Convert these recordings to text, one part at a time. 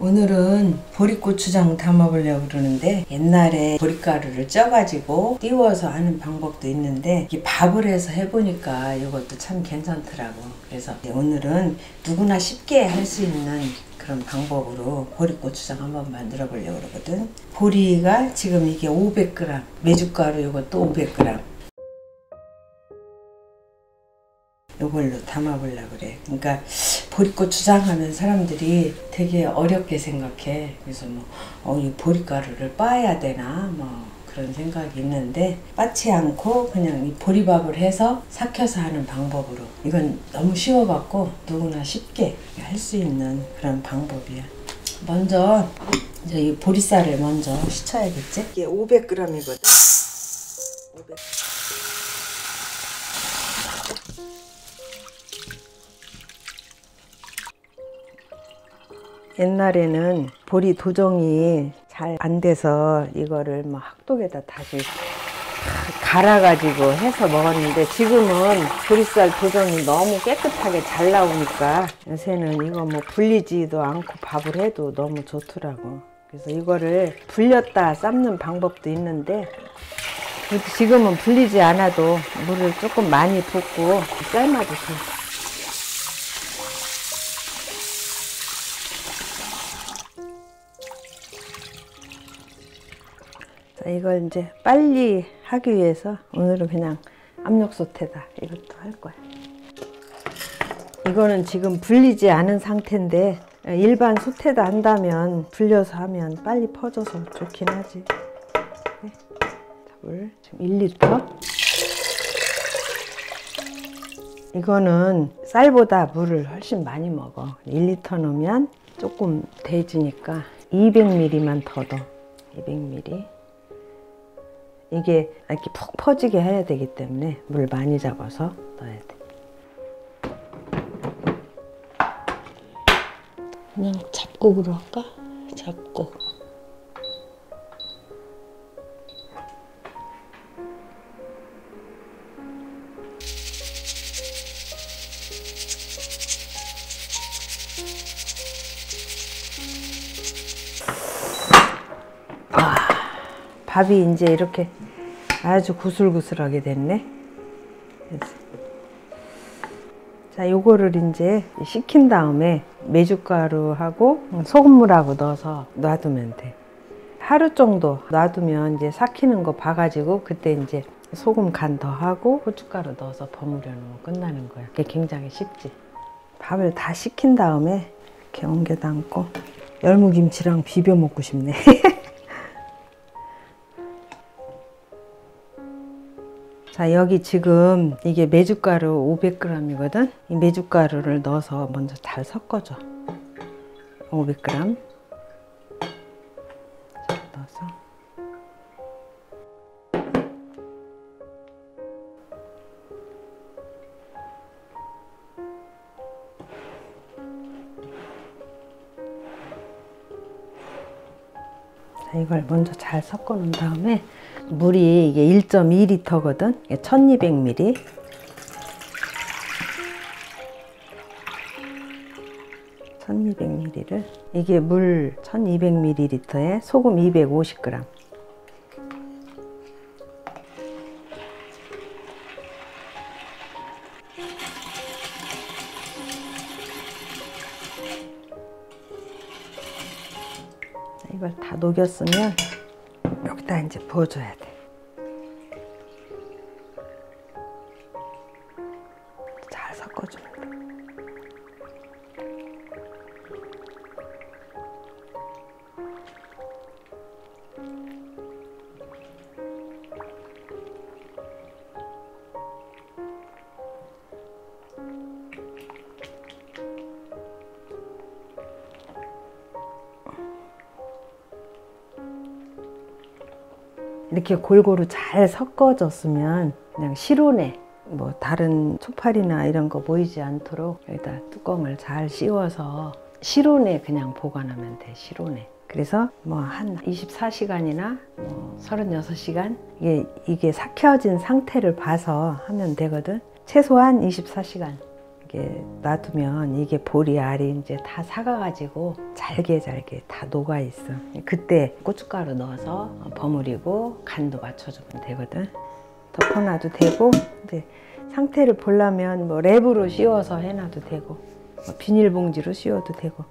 오늘은 보리고추장 담아보려고 그러는데 옛날에 보리가루를 쪄가지고 띄워서 하는 방법도 있는데 이게 밥을 해서 해보니까 이것도 참 괜찮더라고. 그래서 오늘은 누구나 쉽게 할 수 있는 그런 방법으로 보리고추장 한번 만들어 보려고 그러거든. 보리가 지금 이게 500g 메주가루 이것도 500g 이걸로 담아보려고 그래. 그러니까 보리고추장 하면 사람들이 되게 어렵게 생각해. 그래서 뭐, 어, 이 보리가루를 빻아야 되나? 뭐 그런 생각이 있는데 빻지 않고 그냥 이 보리밥을 해서 삭혀서 하는 방법으로 이건 너무 쉬워갖고 누구나 쉽게 할 수 있는 그런 방법이야. 먼저 이제 이 보리쌀을 먼저 씻어야겠지? 이게 500g이거든. 500g. 옛날에는 보리 도정이 잘 안 돼서 이거를 뭐 학독에다 다시 갈아가지고 해서 먹었는데 지금은 보리쌀 도정이 너무 깨끗하게 잘 나오니까 요새는 이거 뭐 불리지도 않고 밥을 해도 너무 좋더라고. 그래서 이거를 불렸다 삶는 방법도 있는데 지금은 불리지 않아도 물을 조금 많이 붓고 삶아주세요. 자, 이걸 이제 빨리 하기 위해서 오늘은 그냥 압력솥에다 이것도 할 거야. 이거는 지금 불리지 않은 상태인데 일반 솥에다 한다면 불려서 하면 빨리 퍼져서 좋긴 하지. 네. 자, 물 지금 1리터. 이거는 쌀보다 물을 훨씬 많이 먹어. 1리터 넣으면 조금 데지니까 200ml만 더 넣어. 200ml. 이게 이렇게 푹 퍼지게 해야 되기 때문에 물 많이 잡아서 넣어야 돼. 잡곡으로 할까? 잡곡. 밥이 이제 이렇게 아주 구슬구슬하게 됐네. 자, 요거를 이제 식힌 다음에 메주가루하고 소금물하고 넣어서 놔두면 돼. 하루 정도 놔두면 이제 삭히는 거 봐가지고 그때 이제 소금 간 더하고 고춧가루 넣어서 버무려 놓으면 끝나는 거야. 그게 굉장히 쉽지. 밥을 다 식힌 다음에 이렇게 옮겨 담고 열무김치랑 비벼 먹고 싶네. 자 여기 지금 이게 메주가루 500g이거든? 이 메주가루를 넣어서 먼저 잘 섞어줘. 500g 자 이걸 먼저 잘 섞어 놓은 다음에 물이 이게 1.2리터거든. 1200ml. (1200ml를) 이게 물 1200ml에 소금 250g 이걸 다 녹였으면 여기다 이제 부어줘야 돼. 이렇게 골고루 잘 섞어졌으면 그냥 실온에 뭐 다른 초파리나 이런 거 보이지 않도록 여기다 뚜껑을 잘 씌워서 실온에 그냥 보관하면 돼 실온에. 그래서 뭐 한 24시간이나 뭐 36시간 이게, 이게 삭혀진 상태를 봐서 하면 되거든. 최소한 24시간 이렇게 놔두면 이게 보리 알이 이제 다 사가가지고 잘게 잘게 다 녹아 있어. 그때 고춧가루 넣어서 버무리고 간도 맞춰주면 되거든. 덮어놔도 되고, 근데 상태를 보려면 뭐 랩으로 씌워서 해놔도 되고, 뭐 비닐봉지로 씌워도 되고.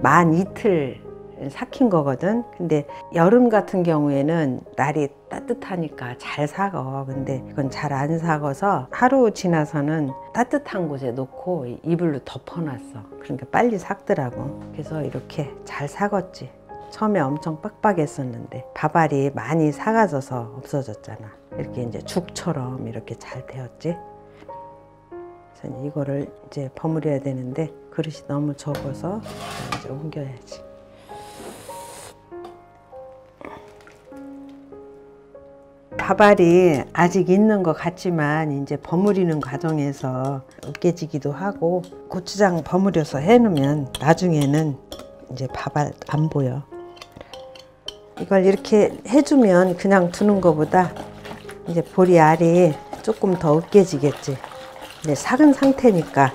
만 이틀 삭힌 거거든. 근데 여름 같은 경우에는 날이 따뜻하니까 잘 사거. 근데 이건 잘안 사거서 하루 지나서는 따뜻한 곳에 놓고 이불로 덮어놨어. 그러니까 빨리 삭더라고. 그래서 이렇게 잘 사갔지. 처음에 엄청 빡빡했었는데 밥알이 많이 사가져서 없어졌잖아. 이렇게 이제 죽처럼 이렇게 잘 되었지. 이거를 이제 버무려야 되는데 그릇이 너무 적어서 이제 옮겨야지. 밥알이 아직 있는 것 같지만 이제 버무리는 과정에서 으깨지기도 하고 고추장 버무려서 해놓으면 나중에는 이제 밥알 안 보여. 이걸 이렇게 해주면 그냥 두는 것보다 이제 보리 알이 조금 더 으깨지겠지. 근데 삭은 상태니까.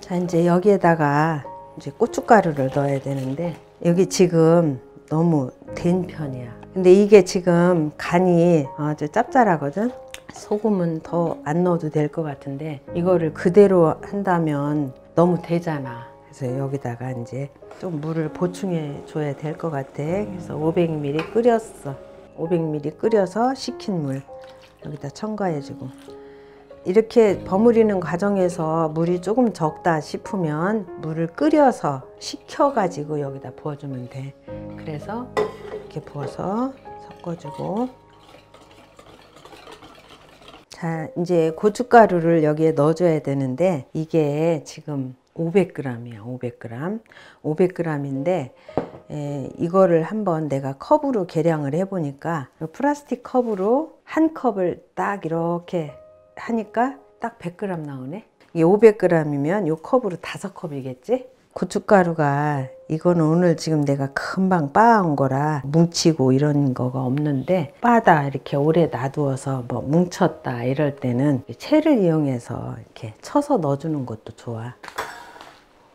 자, 이제 여기에다가 이제 고춧가루를 넣어야 되는데 여기 지금 너무 된 편이야. 근데 이게 지금 간이 아주 짭짤하거든. 소금은 더 안 넣어도 될 것 같은데 이거를 그대로 한다면 너무 되잖아. 그래서 여기다가 이제 좀 물을 보충해 줘야 될 것 같아. 그래서 500ml 끓였어. 500ml 끓여서 식힌 물 여기다 첨가해주고 이렇게 버무리는 과정에서 물이 조금 적다 싶으면 물을 끓여서 식혀가지고 여기다 부어주면 돼. 그래서 이렇게 부어서 섞어주고 자 이제 고춧가루를 여기에 넣어줘야 되는데 이게 지금 500g이야 500g 500g인데 에, 이거를 한번 내가 컵으로 계량을 해보니까 플라스틱 컵으로 한 컵을 딱 이렇게 하니까 딱 100g 나오네. 이게 500g이면 이 컵으로 다섯 컵이겠지? 고춧가루가 이거는 오늘 지금 내가 금방 빻아온 거라 뭉치고 이런 거가 없는데 빻아 이렇게 오래 놔두어서 뭐 뭉쳤다 이럴 때는 채를 이용해서 이렇게 쳐서 넣어주는 것도 좋아.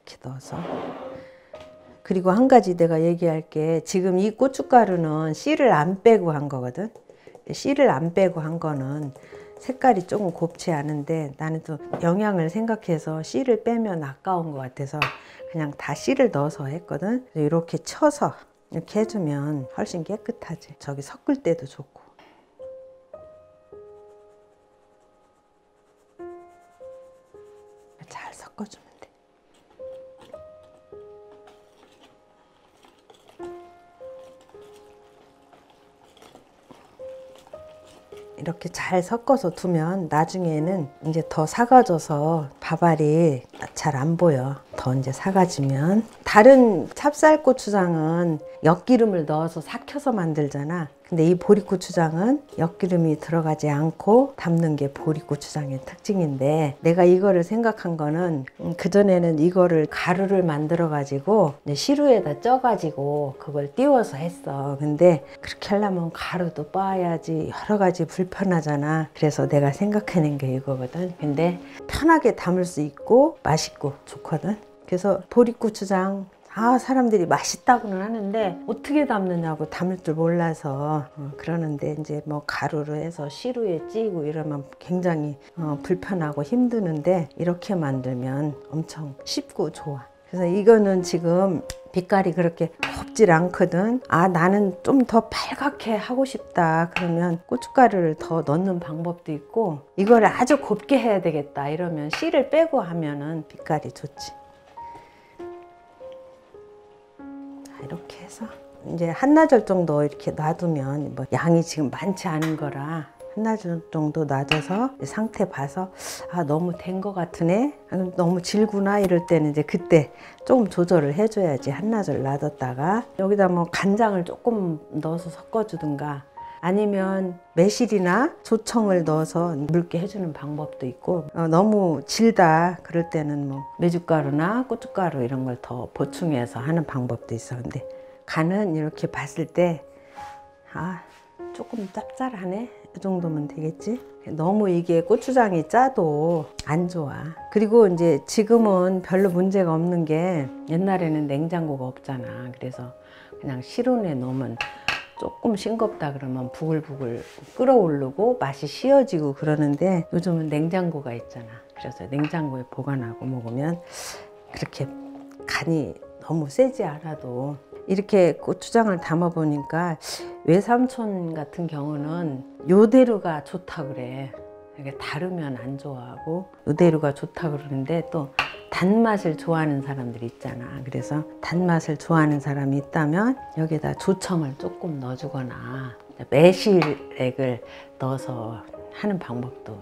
이렇게 넣어서. 그리고 한 가지 내가 얘기할 게 지금 이 고춧가루는 씨를 안 빼고 한 거거든. 씨를 안 빼고 한 거는 색깔이 조금 곱지 않은데 나는 또 영양을 생각해서 씨를 빼면 아까운 것 같아서 그냥 다 씨를 넣어서 했거든. 이렇게 쳐서 이렇게 해주면 훨씬 깨끗하지. 저기 섞을 때도 좋고. 잘 섞어주 이렇게 잘 섞어서 두면 나중에는 이제 더 사가져서 밥알이 잘 안 보여. 더 이제 사가지면 다른 찹쌀고추장은 엿기름을 넣어서 삭혀서 만들잖아. 근데 이 보리고추장은 엿기름이 들어가지 않고 담는 게 보리고추장의 특징인데 내가 이거를 생각한 거는 음, 그전에는 이거를 가루를 만들어 가지고 시루에다 쪄 가지고 그걸 띄워서 했어. 근데 그렇게 하려면 가루도 빻아야지 여러 가지 불편하잖아. 그래서 내가 생각해낸 게 이거거든. 근데 편하게 담을 수 있고 맛있고 좋거든. 그래서 보리고추장 아 사람들이 맛있다고는 하는데 어떻게 담느냐고 담을 줄 몰라서 어, 그러는데 이제 뭐 가루로 해서 시루에 찌고 이러면 굉장히 어, 불편하고 힘드는데 이렇게 만들면 엄청 쉽고 좋아. 그래서 이거는 지금 빛깔이 그렇게 곱질 않거든. 아 나는 좀 더 빨갛게 하고 싶다. 그러면 고춧가루를 더 넣는 방법도 있고 이거를 아주 곱게 해야 되겠다. 이러면 씨를 빼고 하면은 빛깔이 좋지 이렇게 해서 이제 한나절 정도 이렇게 놔두면 뭐 양이 지금 많지 않은 거라 한나절 정도 놔둬서 상태 봐서 아 너무 된거 같으네. 너무 질구나 이럴 때는 이제 그때 조금 조절을 해줘야지 한나절 놔뒀다가 여기다 뭐 간장을 조금 넣어서 섞어주든가 아니면 매실이나 조청을 넣어서 묽게 해주는 방법도 있고 어, 너무 질다 그럴 때는 뭐 메주가루나 고춧가루 이런 걸 더 보충해서 하는 방법도 있어 근데 간은 이렇게 봤을 때 아 조금 짭짤하네 이 정도면 되겠지? 너무 이게 고추장이 짜도 안 좋아. 그리고 이제 지금은 별로 문제가 없는 게 옛날에는 냉장고가 없잖아. 그래서 그냥 실온에 넣으면 조금 싱겁다 그러면 부글부글 끓어오르고 맛이 쉬어지고 그러는데 요즘은 냉장고가 있잖아. 그래서 냉장고에 보관하고 먹으면 그렇게 간이 너무 세지 않아도 이렇게 고추장을 담아 보니까 외삼촌 같은 경우는 요대로가 좋다 그래. 이게 다르면 안 좋아하고 요대로가 좋다 그러는데 또 단맛을 좋아하는 사람들이 있잖아. 그래서 단맛을 좋아하는 사람이 있다면 여기다 조청을 조금 넣어주거나 매실액을 넣어서 하는 방법도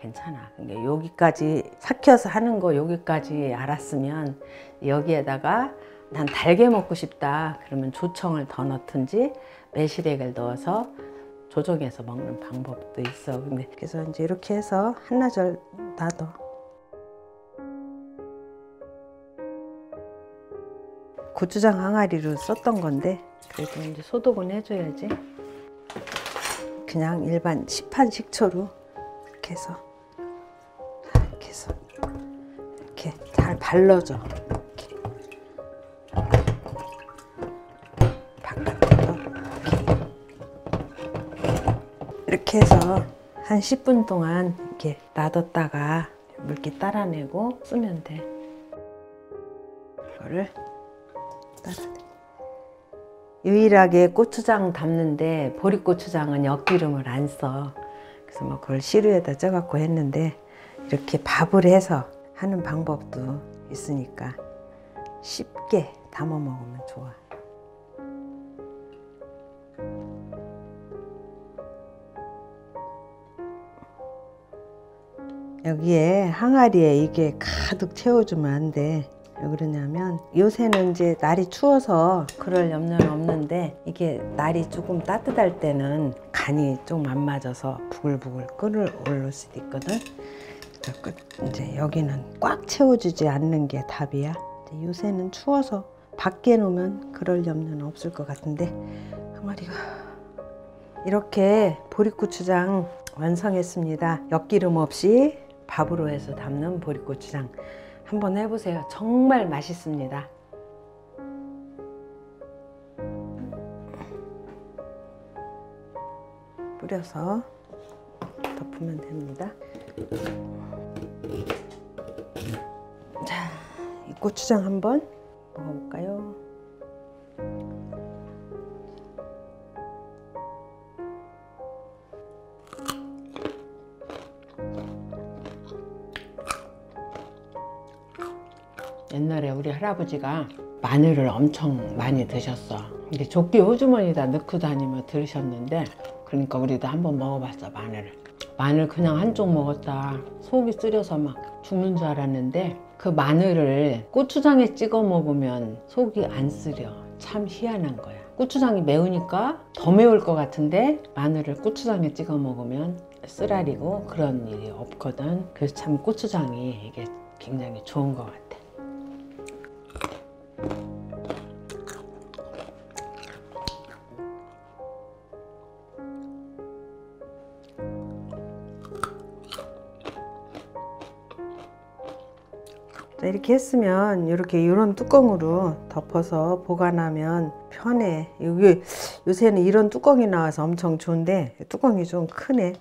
괜찮아. 근데 여기까지 삭혀서 하는 거 여기까지 알았으면 여기에다가 난 달게 먹고 싶다. 그러면 조청을 더 넣든지 매실액을 넣어서 조정해서 먹는 방법도 있어. 근데 그래서 이제 이렇게 해서 한나절 놔둬. 고추장 항아리로 썼던 건데 그래도 이제 소독은 해줘야지. 그냥 일반 시판 식초로 이렇게 해서 이렇게 해서 이렇게 잘 발라줘. 이렇게. 바깥으로 이렇게. 이렇게 해서 한 10분 동안 이렇게 놔뒀다가 물기 따라내고 쓰면 돼. 이거를 따라내. 유일하게 고추장 담는데 보리고추장은 엿기름을 안 써. 그래서 뭐 그걸 시루에다 쪄갖고 했는데 이렇게 밥을 해서 하는 방법도 있으니까 쉽게 담아 먹으면 좋아. 여기에 항아리에 이게 가득 채워주면 안 돼. 왜 그러냐면 요새는 이제 날이 추워서 그럴 염려는 없는데 이게 날이 조금 따뜻할 때는 간이 좀 안 맞아서 부글부글 끓을 수도 있거든. 그래서 이제 여기는 꽉 채워주지 않는 게 답이야. 이제 요새는 추워서 밖에 놓으면 그럴 염려는 없을 것 같은데 항아리가 이렇게 보리고추장 완성했습니다. 엿기름 없이 밥으로 해서 담는 보리고추장 한번 해보세요. 정말 맛있습니다. 뿌려서 덮으면 됩니다. 자, 이 고추장 한번 먹어볼까요? 옛날에 우리 할아버지가 마늘을 엄청 많이 드셨어. 근데 조끼 호주머니에다 넣고 다니며 들으셨는데 그러니까 우리도 한번 먹어봤어 마늘을. 마늘 그냥 한쪽 먹었다 속이 쓰려서 막 죽는 줄 알았는데 그 마늘을 고추장에 찍어 먹으면 속이 안 쓰려. 참 희한한 거야. 고추장이 매우니까 더 매울 것 같은데 마늘을 고추장에 찍어 먹으면 쓰라리고 그런 일이 없거든. 그래서 참 고추장이 이게 굉장히 좋은 것 같아. 이렇게 했으면 이렇게 이런 뚜껑으로 덮어서 보관하면 편해. 여기 요새는 이런 뚜껑이 나와서 엄청 좋은데 뚜껑이 좀 크네.